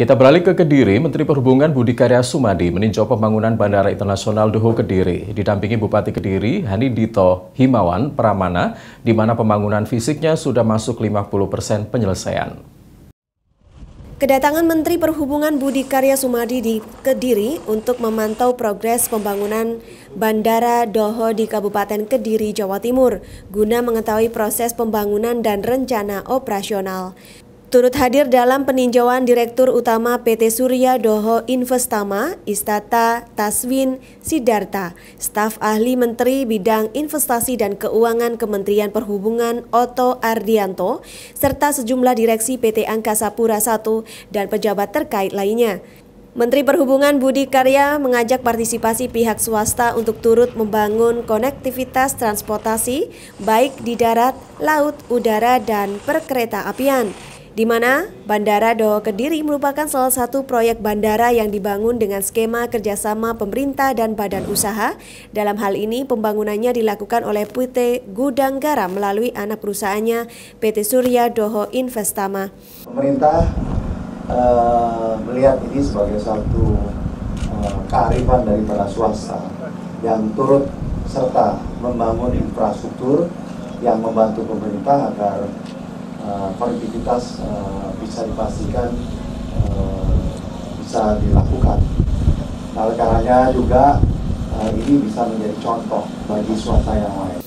Kita beralih ke Kediri, Menteri Perhubungan Budi Karya Sumadi meninjau pembangunan Bandara Internasional Doho Kediri, didampingi Bupati Kediri, Hani Dito Himawan Pramana, di mana pembangunan fisiknya sudah masuk 50 persen penyelesaian. Kedatangan Menteri Perhubungan Budi Karya Sumadi di Kediri untuk memantau progres pembangunan Bandara Doho di Kabupaten Kediri, Jawa Timur, guna mengetahui proses pembangunan dan rencana operasional. Turut hadir dalam peninjauan Direktur Utama PT Surya Doho Investama, Istata Taswin Sidarta, staf ahli Menteri Bidang Investasi dan Keuangan Kementerian Perhubungan Oto Ardianto, serta sejumlah direksi PT Angkasa Pura I dan pejabat terkait lainnya. Menteri Perhubungan Budi Karya mengajak partisipasi pihak swasta untuk turut membangun konektivitas transportasi baik di darat, laut, udara, dan perkereta apian di mana Bandara Doho Kediri merupakan salah satu proyek bandara yang dibangun dengan skema kerjasama pemerintah dan badan usaha. Dalam hal ini, pembangunannya dilakukan oleh PT Gudang Garam melalui anak perusahaannya PT Surya Doho Investama. Pemerintah uh, melihat ini sebagai satu uh, kearifan dari para swasta yang turut serta membangun infrastruktur yang membantu pemerintah agar uh, konektivitas uh, bisa dipastikan uh, bisa dilakukan. Nah, karenanya juga uh, ini bisa menjadi contoh bagi swasta yang lain.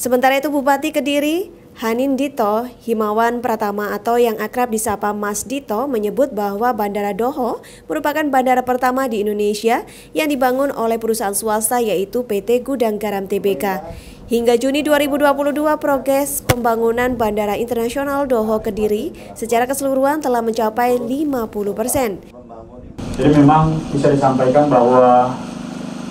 Sementara itu Bupati Kediri Hanin Dito Himawan Pratama atau yang akrab disapa Mas Dito menyebut bahwa Bandara Doho merupakan bandara pertama di Indonesia yang dibangun oleh perusahaan swasta yaitu PT Gudang Garam Tbk. Hingga Juni 2022, progres pembangunan Bandara Internasional Doho Kediri secara keseluruhan telah mencapai 50 persen. Jadi memang bisa disampaikan bahwa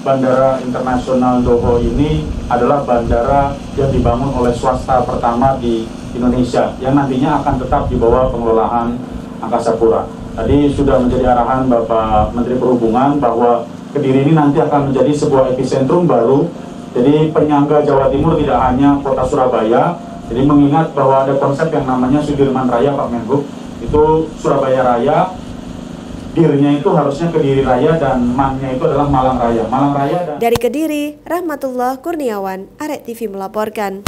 Bandara Internasional Doho ini adalah bandara yang dibangun oleh swasta pertama di Indonesia yang nantinya akan tetap di bawah pengelolaan Angkasa Pura. Tadi sudah menjadi arahan Bapak Menteri Perhubungan bahwa Kediri ini nanti akan menjadi sebuah epicentrum baru jadi penyangga Jawa Timur tidak hanya kota Surabaya, jadi mengingat bahwa ada konsep yang namanya Sudirman Raya Pak Menhub, itu Surabaya Raya, dirnya itu harusnya Kediri Raya dan mannya itu adalah Malang Raya. Malang Raya dan... Dari Kediri, Rahmatullah Kurniawan, Arek TV melaporkan.